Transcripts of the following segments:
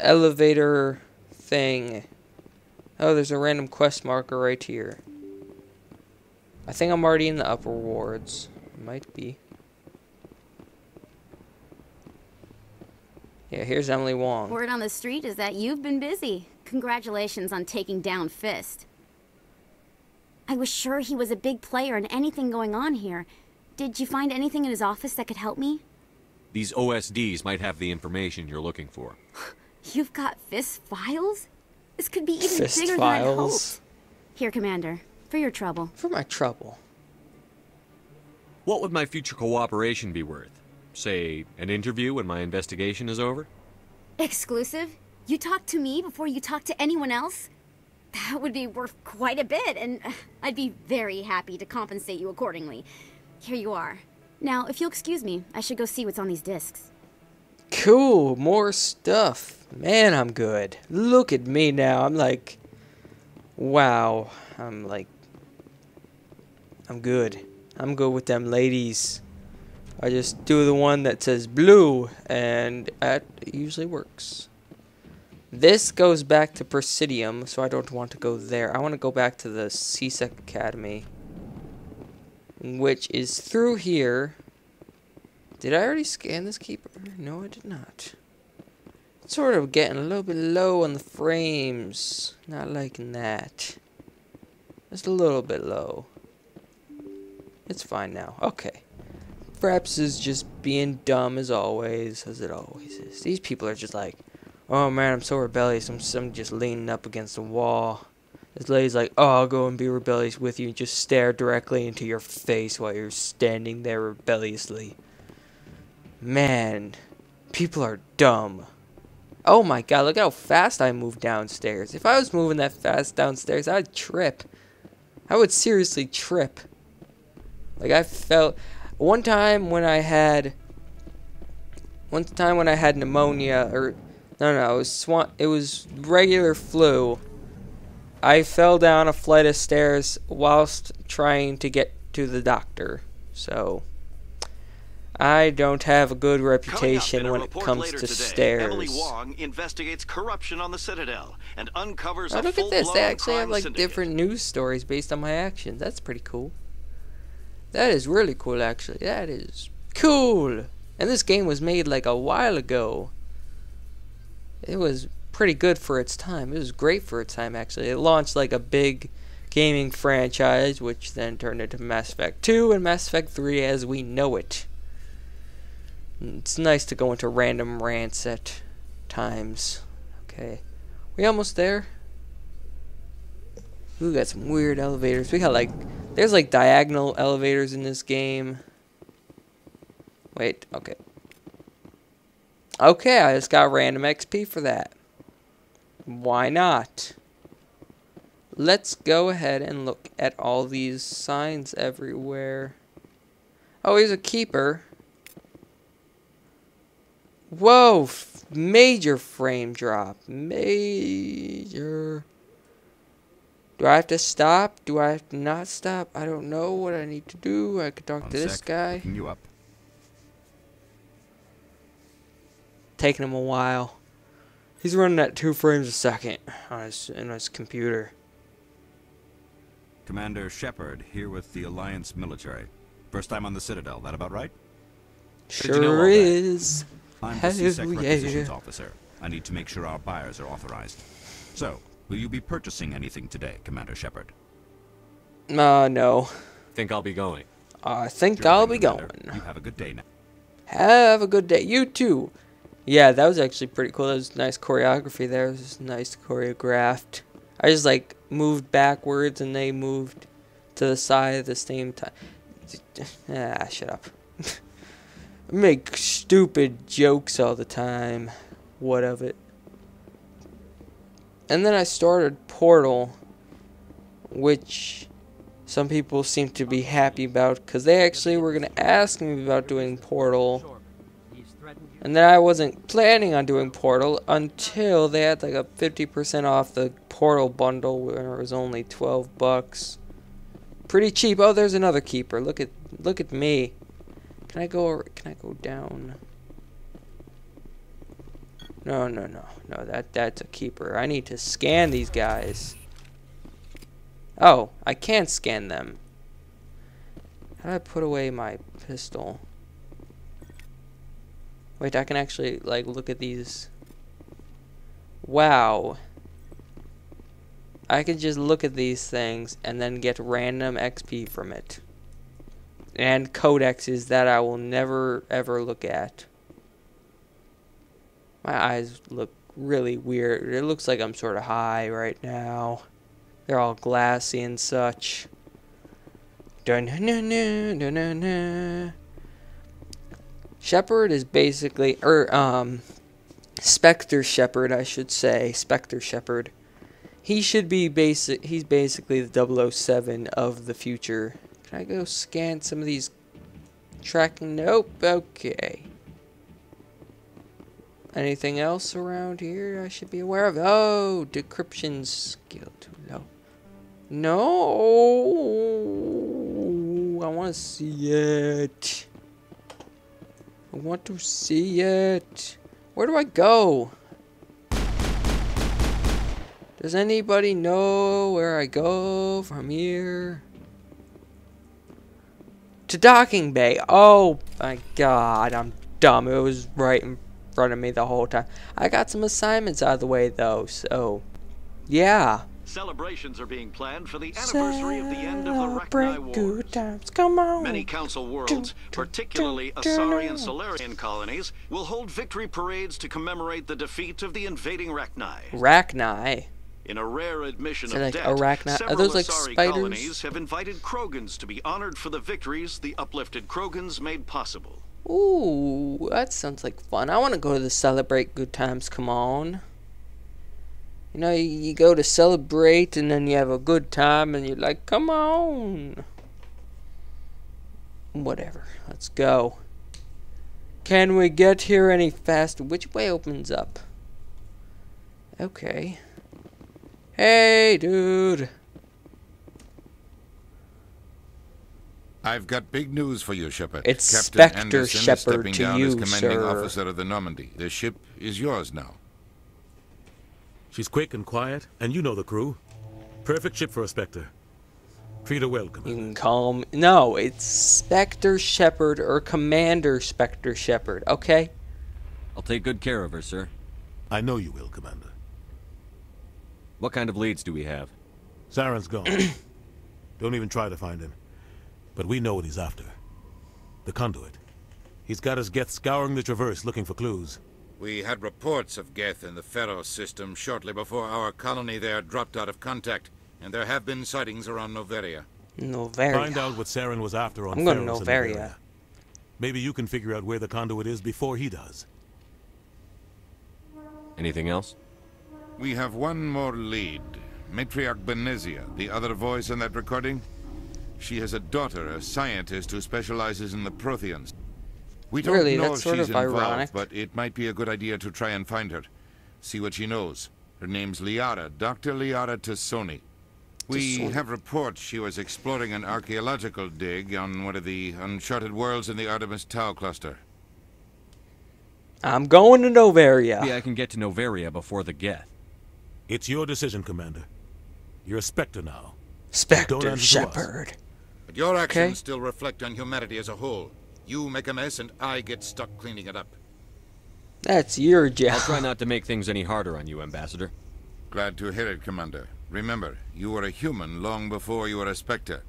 elevator thing. Oh, there's a random quest marker right here. I think I'm already in the upper wards. Might be. Yeah, here's Emily Wong. Word on the street is that you've been busy. Congratulations on taking down Fist. I was sure he was a big player in anything going on here. Did you find anything in his office that could help me? These OSDs might have the information you're looking for. You've got Fist files? This could be even Fist bigger than I files. hoped. Here, Commander, for your trouble. For my trouble. What would my future cooperation be worth? Say, an interview when my investigation is over? Exclusive? You talk to me before you talk to anyone else? That would be worth quite a bit, and I'd be very happy to compensate you accordingly. Here you are. Now, if you'll excuse me, I should go see what's on these discs. Cool, more stuff. Man, I'm good. Look at me now. I'm like, wow. I'm like, I'm good. I'm good with them ladies. I just do the one that says blue, and that usually works. This goes back to Presidium, so I don't want to go there. I want to go back to the CSEC Academy, which is through here. Did I already scan this keeper? No, I did not. It's sort of getting a little bit low on the frames. Not liking that. Just a little bit low. It's fine now. Okay. Fraps is just being dumb as always, as it always is. These people are just like, oh man, I'm so rebellious. I'm, I'm just leaning up against the wall. This lady's like, oh, I'll go and be rebellious with you. Just stare directly into your face while you're standing there rebelliously. Man, people are dumb. Oh my god, look how fast I moved downstairs. If I was moving that fast downstairs, I'd trip. I would seriously trip. Like I felt one time when I had one time when I had pneumonia or no no it was swan it was regular flu. I fell down a flight of stairs whilst trying to get to the doctor. So I don't have a good reputation when it comes to today, stairs. Emily Wong investigates corruption on the Citadel and uncovers Oh, a look at this. They actually have like syndicate. different news stories based on my actions. That's pretty cool. That is really cool, actually. That is cool. And this game was made like a while ago. It was pretty good for its time. It was great for its time, actually. It launched like a big gaming franchise, which then turned into Mass Effect 2 and Mass Effect 3 as we know it. It's nice to go into random rants at times. Okay. We almost there? We got some weird elevators. We got like there's like diagonal elevators in this game. Wait, okay. Okay, I just got random XP for that. Why not? Let's go ahead and look at all these signs everywhere. Oh, here's a keeper. Whoa, f- major frame drop. Major. Do I have to stop? Do I have to not stop? I don't know what I need to do. I could talk One to this guy. You up. Taking him a while. He's running at two frames a second on his in his computer. Commander Shepard here with the Alliance military. First time on the Citadel, that about right? did you know Sure is. I'm the Hell CSEC yeah. requisitions officer. I need to make sure our buyers are authorized. So, will you be purchasing anything today, Commander Shepard? Uh, no. Think I'll be going. I think Sure I'll be Commander. going. You have a good day now. Have a good day. You too. Yeah, that was actually pretty cool. That was nice choreography there. It was nice choreographed. I just like moved backwards and they moved to the side at the same time. Ah, shut up. Make stupid jokes all the time. What of it? And then I started Portal, which some people seem to be happy about because they actually were going to ask me about doing Portal. And then I wasn't planning on doing Portal until they had like a 50% off the Portal bundle where it was only 12 bucks. Pretty cheap. Oh, there's another keeper. Look at look at me. Can I go can I go down? No, no, no. No, that that's a keeper. I need to scan these guys. Oh, I can't scan them. How do I put away my pistol? Wait, I can actually, like, look at these. Wow. I can just look at these things and then get random XP from it. And codexes that I will never, ever look at. My eyes look really weird. It looks like I'm sort of high right now. They're all glassy and such. Dun dun dun dun dun dun. Shepard is basically, or um, Spectre Shepard, I should say, Spectre Shepard. He should be basic. He's basically the 007 of the future. Can I go scan some of these tracking? Nope. Okay. Anything else around here I should be aware of? Oh, decryption skill too low. Oh. No, I want to see it. I want to see it. Where do I go? Does anybody know where I go from here? To docking bay. Oh my god, I'm dumb. It was right in front of me the whole time. I got some assignments out of the way though, so yeah. Celebrations are being planned for the anniversary of the end of the Rachni Wars. good times. Come on. Many Council worlds, particularly Asari and Salarian colonies, will hold victory parades to commemorate the defeat of the invading Rachni. Rachni. In a rare admission Is of like debt, arachni- are several those like Asari spiders? colonies have invited Krogans to be honored for the victories the uplifted Krogans made possible. Ooh, that sounds like fun. I want to go to the celebrate good times. Come on. You know, you, you go to celebrate and then you have a good time and you're like, come on. Whatever. Let's go. Can we get here any faster? Which way opens up? Okay. Hey, dude. I've got big news for you, Shepard. It's Captain Spectre Anderson Shepard is stepping to down you, as commanding sir. officer of the Normandy. The ship is yours now. She's quick and quiet, and you know the crew. Perfect ship for a Spectre. Treat her well, You Commander. can call him. No, it's Spectre Shepard or Commander Spectre Shepard, okay? I'll take good care of her, sir. I know you will, Commander. What kind of leads do we have? Saren's gone. Don't even try to find him. But we know what he's after. The conduit. He's got his Geth scouring the Traverse looking for clues. We had reports of Geth in the Feros system shortly before our colony there dropped out of contact, and there have been sightings around Noveria. Noveria. Find out what Saren was after on I'm going to Feros and Noveria. Noveria. Maybe you can figure out where the conduit is before he does. Anything else? We have one more lead. Matriarch Benezia, the other voice in that recording. She has a daughter, a scientist who specializes in the Protheans. We don't Really? know That's if sort she's of involved, ironic. but it might be a good idea to try and find her. See what she knows. Her name's Liara, Dr. Liara T'Soni. We T'Soni. have reports she was exploring an archaeological dig on one of the uncharted worlds in the Artemis Tau cluster. I'm going to Noveria. Maybe I can get to Noveria before the Geth. It's your decision, Commander. You're a Spectre now. Don't Spectre answer to. Shepard. But your actions Okay. still reflect on humanity as a whole. You make a mess and I get stuck cleaning it up. That's your job. I'll try not to make things any harder on you, Ambassador. Glad to hear it, Commander. Remember, you were a human long before you were a Spectre.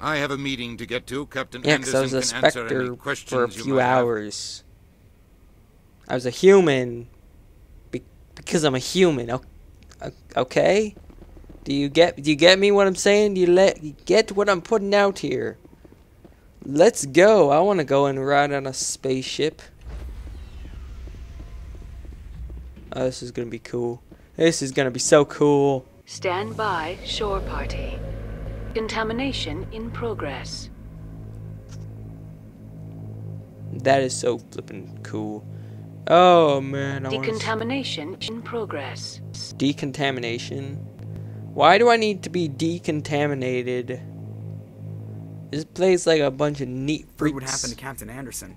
I have a meeting to get to. Captain Yeah, 'cause I was Anderson a can answer Spectre any questions for a you few might have. hours. I was a human be- because I'm a human. Okay? Do you get do you get me what I'm saying? Do you let you get what I'm putting out here? Let's go. I want to go and ride on a spaceship. Oh, this is going to be cool. This is going to be so cool. Stand by, shore party. Contamination in progress. That is so flippin' cool. Oh man, I Decontamination in progress. decontamination. Why do I need to be decontaminated? This place like a bunch of neat What freaks. would happen to Captain Anderson?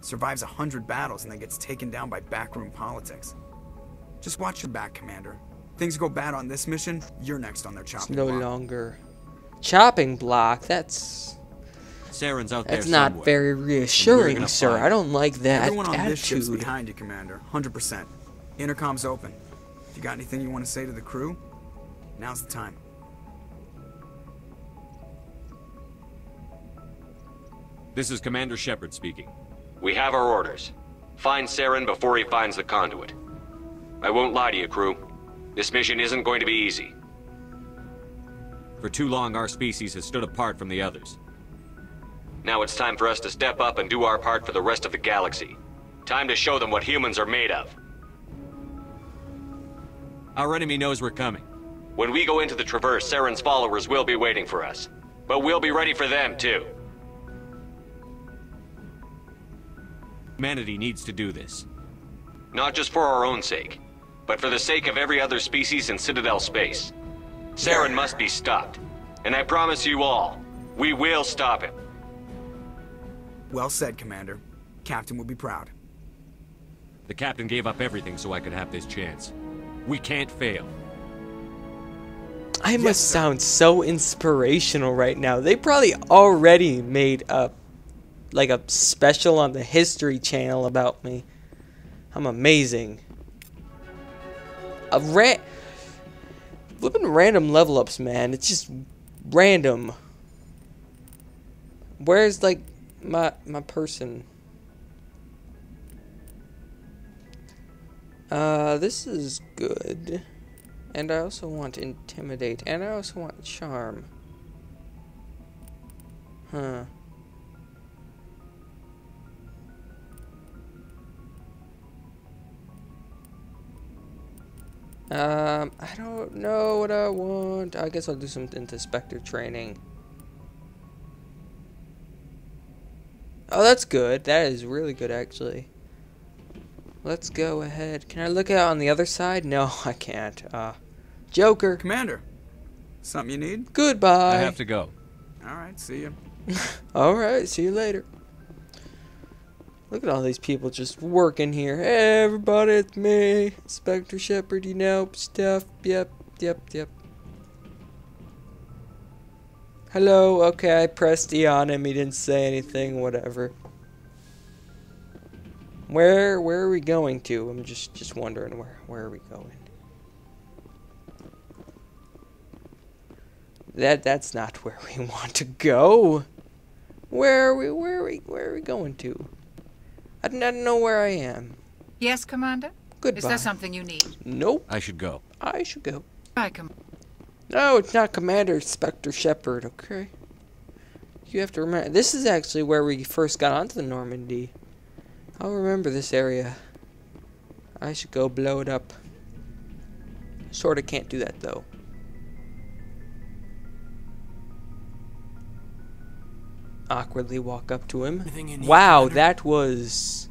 survives a hundred battles and then gets taken down by backroom politics. Just watch your back, Commander. Things go bad on this mission, you're next on their It's chopping no block. longer chopping block. That's Saren's out there not somewhere. very reassuring, sir. find I don't like that Everyone on this ship's behind you, Commander. 100%. Intercom's open. If you got anything you want to say to the crew, now's the time. This is Commander Shepard speaking. We have our orders. Find Saren before he finds the conduit. I won't lie to you, crew. This mission isn't going to be easy. For too long, our species has stood apart from the others. Now it's time for us to step up and do our part for the rest of the galaxy. Time to show them what humans are made of. Our enemy knows we're coming. When we go into the Traverse, Saren's followers will be waiting for us. But we'll be ready for them, too. Humanity needs to do this. Not just for our own sake, but for the sake of every other species in Citadel space. Saren must be stopped. And I promise you all, we will stop him. Well said, Commander. Captain will be proud. The captain gave up everything so I could have this chance. We can't fail. I must sound so inspirational right now. They probably already made a like a special on the History Channel about me. I'm amazing. A ran flipping random level ups, man. It's just random. Where's like my my person? Uh, this is good. And I also want intimidate. And I also want charm. Huh. Um, I don't know what I want. I guess I'll do some inspector training. Oh, that's good. That is really good, actually. Let's go ahead. Can I look out on the other side? No, I can't. Uh, Joker. Commander, something you need? Goodbye. I have to go. All right, see you. All right, see you later. Look at all these people just working here. Hey, everybody, it's me, Inspector Shepard. You know stuff. Yep, yep, yep. Hello. Okay, I pressed E on him. He didn't say anything. Whatever. Where where are we going to? I'm just just wondering where where are we going? That that's not where we want to go. Where are we where are we where are we going to? I don't, I don't know where I am. Yes, Commander? Good. Is there something you need? Nope. I should go. I should go. Bye, Com- No, it's not Commander Inspector Shepard, okay? You have to remember this is actually where we first got onto the Normandy. I'll remember this area. I should go blow it up. Sorta can't do that though. Awkwardly walk up to him. Everything you need, Wow, Commander? that was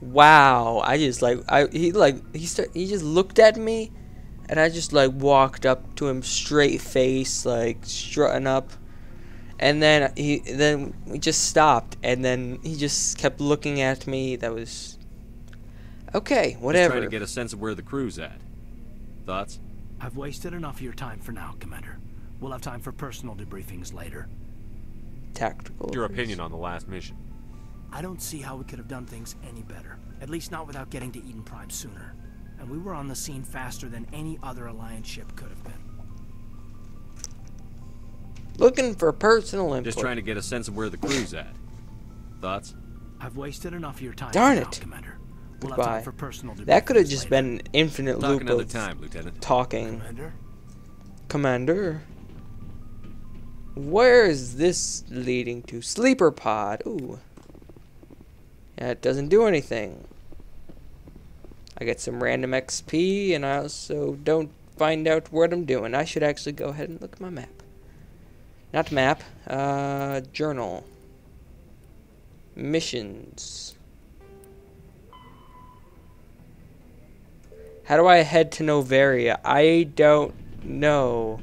Wow, I just like I he like he start, he just looked at me and I just like walked up to him straight face like strutting up and then he then we just stopped and then he just kept looking at me that was okay Just whatever trying to get a sense of where the crew's at. Thoughts? I've wasted enough of your time for now, Commander. We'll have time for personal debriefings later. tactical Your opinion on the last mission. I don't see how we could have done things any better. At least not without getting to Eden Prime sooner. And we were on the scene faster than any other Alliance ship could have been. looking for personal input Just trying to get a sense of where the crew's at. Thoughts? I've wasted enough of your time Darn for now, it. Commander. We'll Goodbye. for personal that could have just later. been an infinite Talk loop another of time, Lieutenant. talking Commander? commander where is this leading to sleeper pod ooh yeah, it doesn't do anything I get some random XP and I also don't find out what I'm doing. I should actually go ahead and look at my map. Not map uh journal. Missions. How do I head to Noveria? I don't know